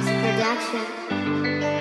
Production.